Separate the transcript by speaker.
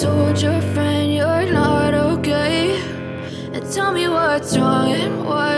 Speaker 1: told your friend you're not okay? And tell me what's wrong and why